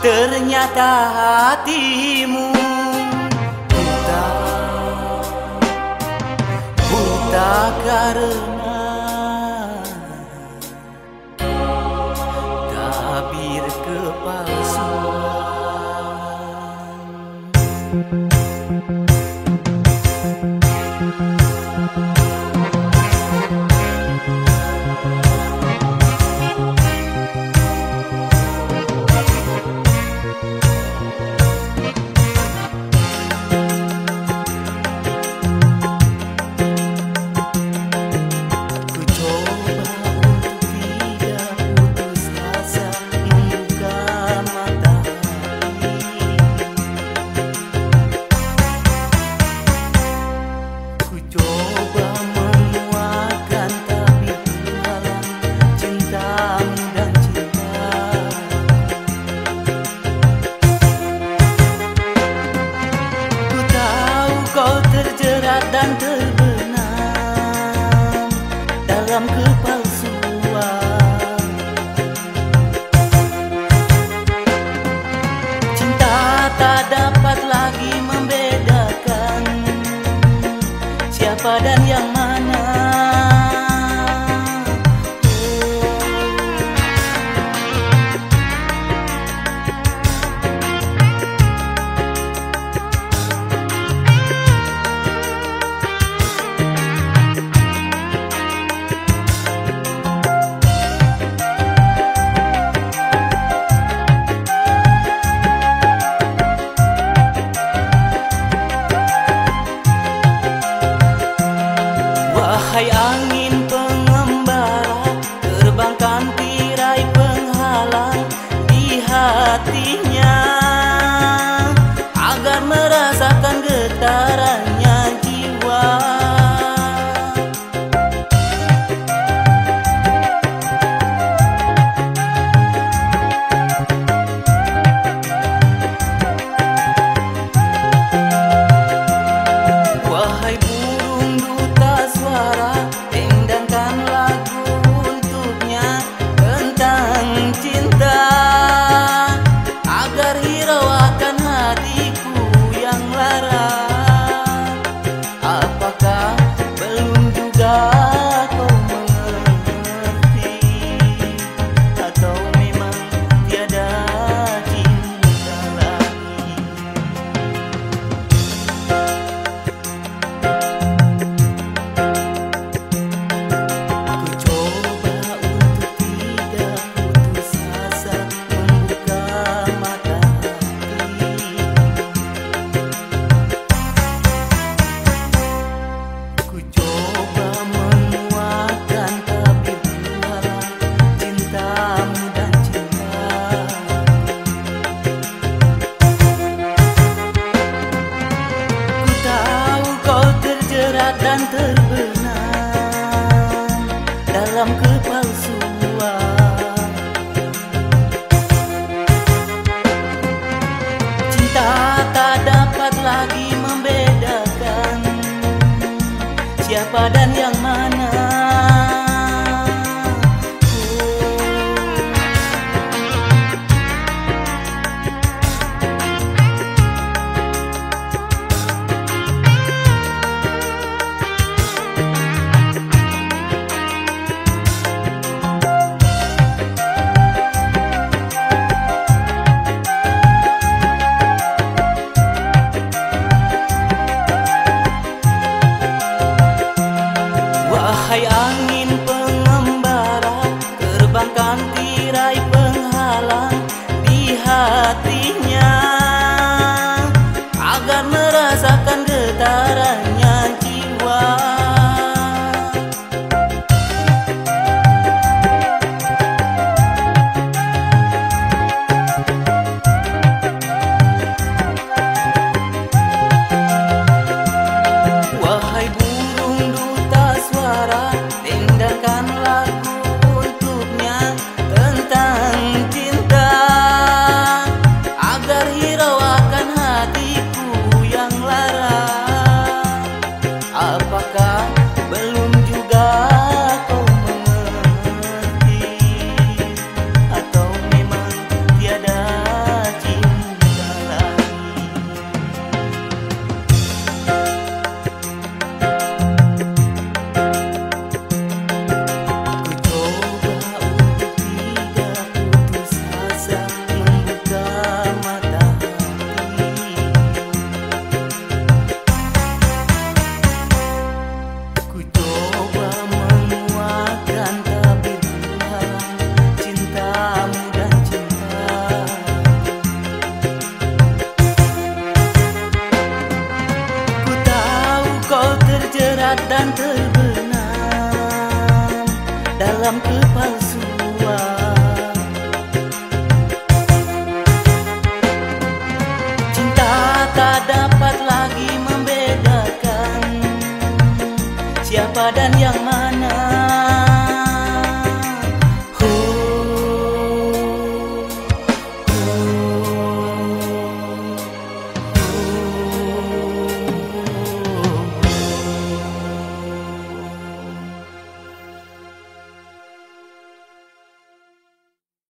ternyata hatimu. Buta buta karena dalam kepalsuan. Cinta tak dapat lagi membedakan Siapa dan yang mana yang mana